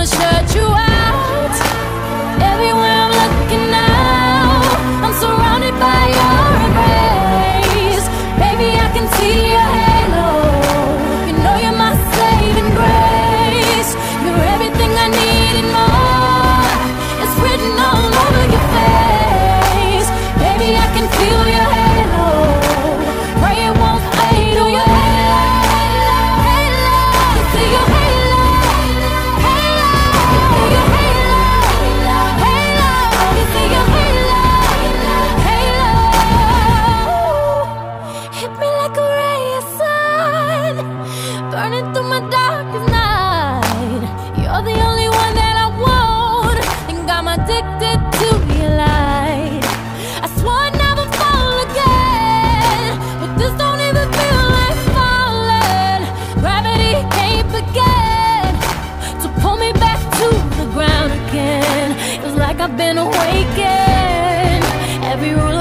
Gonna shut burning through my darkest night. You're the only one that I want, think I'm addicted to your light. I swore I'd never fall again, but this don't even feel like falling. Gravity can't begin to pull me back to the ground again. It's like I've been awakened. Every rule